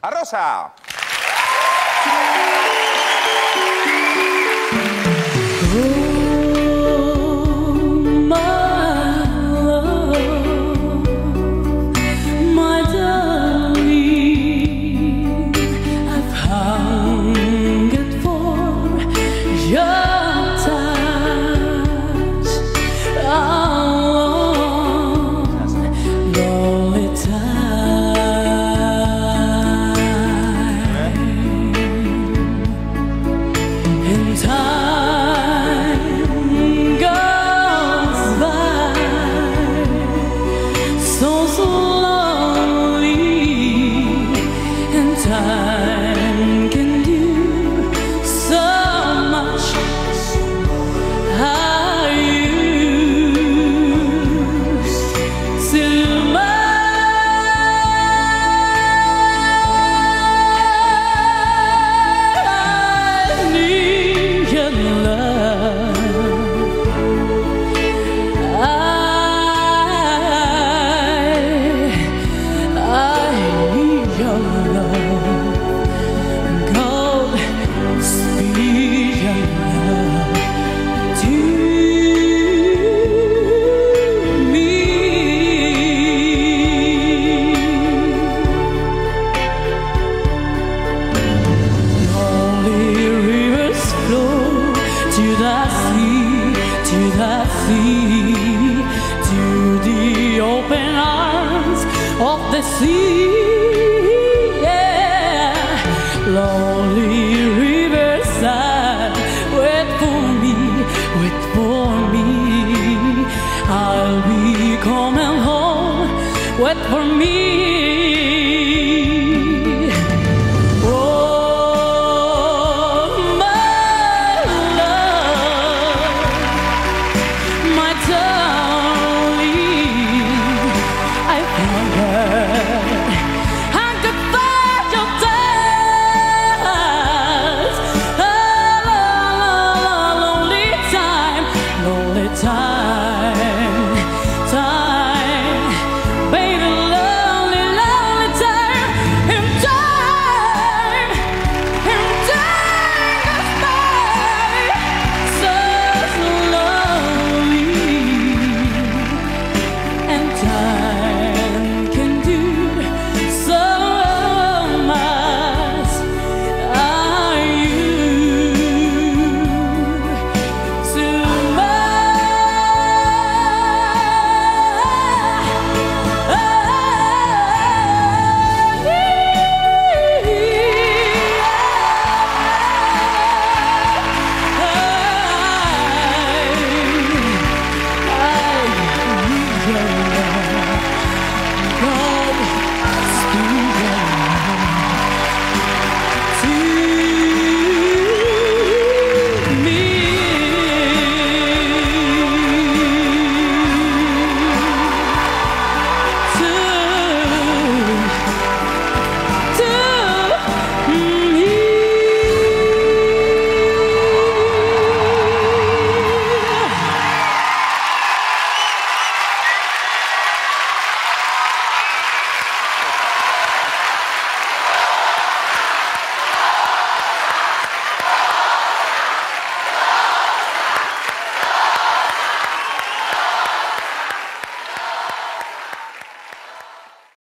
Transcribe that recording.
A Rosa. to the sea, to the open arms of the sea. Yeah, lonely riverside, wait for me, wait for me. I'll be coming home. Wait for me.